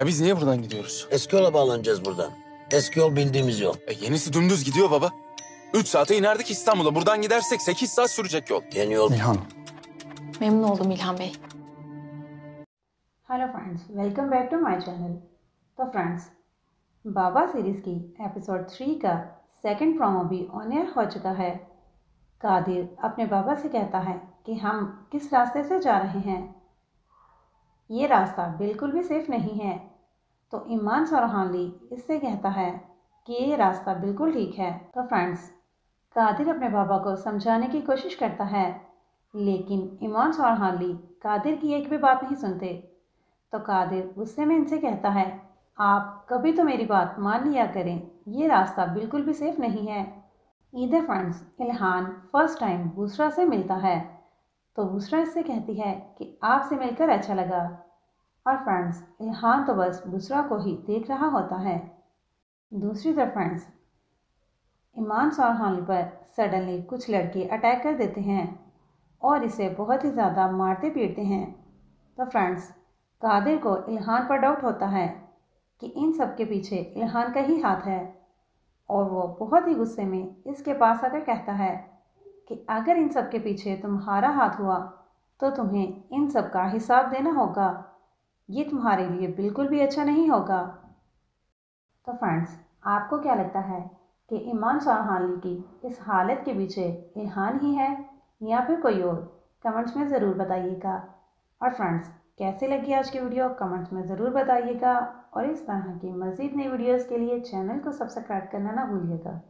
Ya biz niye buradan gidiyoruz? Eski yola bağlanacağız buradan. Eski yol bildiğimiz yol. E yenisi dümdüz gidiyor baba. Üç saate inerdik İstanbul'a. Buradan gidersek sekiz saat sürecek yol. Yeni yol. İlhan. Memnun oldum İlhan Bey. Hello friends welcome back to my channel तो friends बाबा series की episode three का second promo भी on air हो चुका है कादिर अपने बाबा से कहता है कि हम किस रास्ते से जा रहे हैं ये रास्ता बिल्कुल भी सेफ़ नहीं है तो ईमान सौरहानली इससे कहता है कि ये रास्ता बिल्कुल ठीक है। तो फ्रेंड्स कादिर अपने बाबा को समझाने की कोशिश करता है, लेकिन ईमान सौरहानली कादिर की एक भी बात नहीं सुनते। तो कादिर गुस्से में इनसे कहता है, आप कभी तो मेरी बात मान लिया करें, ये रास्ता बिल्कुल भी सेफ़ नहीं है। Either friends Ilhan first time Busra से मिलता है। तो बुसरा इससे कहती है कि आपसे मिलकर अच्छा लगा। और फ्रेंड्स इल्हान तो बस दूसरा को ही देख रहा होता है। दूसरी तरफ़ फ्रेंड्स ईमान सौर सौरहानी पर सडनली कुछ लड़के अटैक कर देते हैं और इसे बहुत ही ज़्यादा मारते पीटते हैं। तो फ्रेंड्स कादिर को इल्हान पर डाउट होता है कि इन सब के पीछे इल्हान का ही हाथ है और वो बहुत ही गुस्से में इसके पास आकर कहता है कि अगर इन सब के पीछे तुम्हारा हाथ हुआ तो तुम्हें इन सब का हिसाब देना होगा। ये तुम्हारे लिए बिल्कुल भी अच्छा नहीं होगा। तो फ्रेंड्स आपको क्या लगता है कि ईमान शाहहानी की इस हालत के पीछे इल्हान ही है या फिर कोई और? कमेंट्स में ज़रूर बताइएगा। और फ्रेंड्स कैसे लगी आज की वीडियो? कमेंट्स में ज़रूर बताइएगा। और इस तरह की मज़ीद नई वीडियोज़ के लिए चैनल को सब्सक्राइब करना ना भूलिएगा।